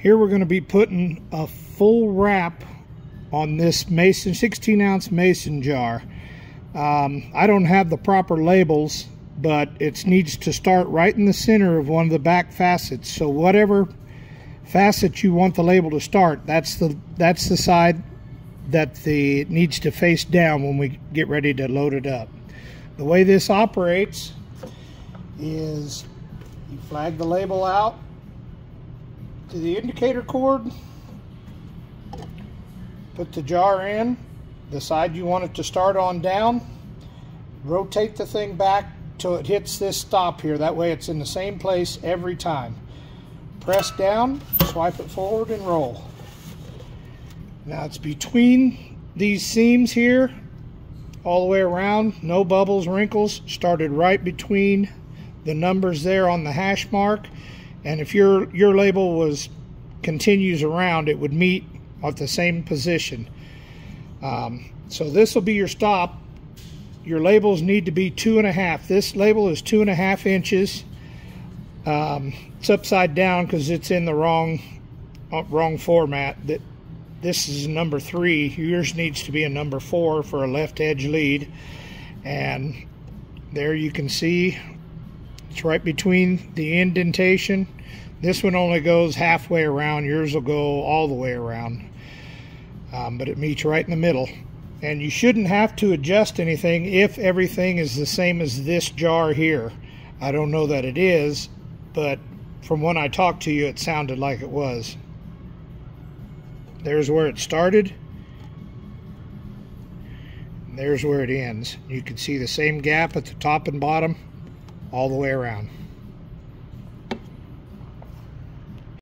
Here we're going to be putting a full wrap on this mason 16 ounce mason jar. Um, I don't have the proper labels, but it needs to start right in the center of one of the back facets. So whatever facet you want the label to start, that's the that's the side that the needs to face down when we get ready to load it up. The way this operates is you flag the label out to the indicator cord, put the jar in, the side you want it to start on down, rotate the thing back till it hits this stop here. That way it's in the same place every time. Press down, swipe it forward and roll. Now it's between these seams here all the way around, no bubbles, wrinkles, started right between the numbers there on the hash mark. And if your, your label was continues around, it would meet at the same position. Um, so this will be your stop. Your labels need to be two and a half. This label is two and a half inches. Um, it's upside down because it's in the wrong uh, wrong format. That this is number three. Yours needs to be a number four for a left edge lead. And there you can see it's right between the indentation. This one only goes halfway around. Yours will go all the way around. Um, but it meets right in the middle. And you shouldn't have to adjust anything if everything is the same as this jar here. I don't know that it is, but from when I talked to you, it sounded like it was. There's where it started. There's where it ends. You can see the same gap at the top and bottom all the way around.